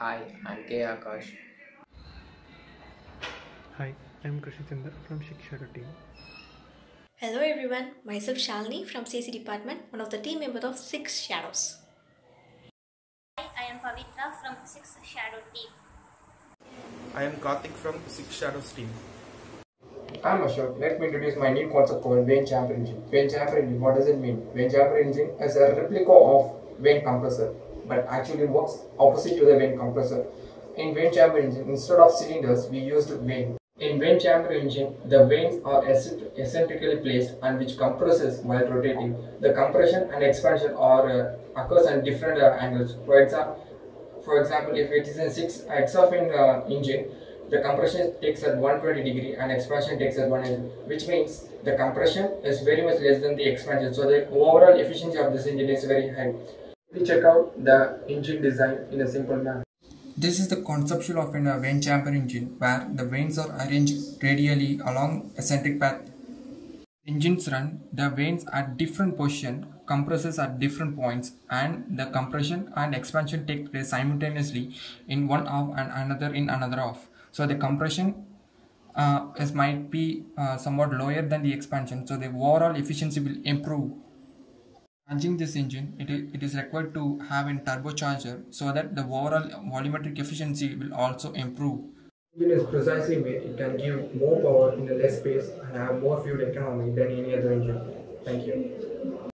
Hi, I'm K. Akash. Hi, I'm Krishitendra from Shiksha team. Hello everyone, myself Shalini from CC department, one of the team member of Six Shadows. Hi, I am Pavitra from Six Shadow team. I am Karthik from Six Shadows team. I'm Ashok. Let me introduce my new concept called Vane Chamber Engine. Vane Chamber Engine, what does it mean? Vane Chamber Engine is a replica of vane compressor, but actually works opposite to the vane compressor. In vane chamber engine, instead of cylinders, we used vane. In vane chamber engine, the vanes are eccentrically placed and which compresses while rotating. The compression and expansion are uh, occurs at different uh, angles. For example, for example, if it is in six in uh, engine, the compression takes at 120 degree and expansion takes at 180, which means the compression is very much less than the expansion. So the overall efficiency of this engine is very high. We check out the engine design in a simple manner. This is the conceptual of a vane chamber engine where the vanes are arranged radially along eccentric path. Engines run the vanes at different position, compressors at different points, and the compression and expansion take place simultaneously in one off and another in another off. So the compression uh, is might be uh, somewhat lower than the expansion. So the overall efficiency will improve. Launching this engine, it is, it is required to have a turbocharger so that the overall volumetric efficiency will also improve. Engine is precisely made it can give more power in a less space and have more fuel economy than any other engine. Thank you.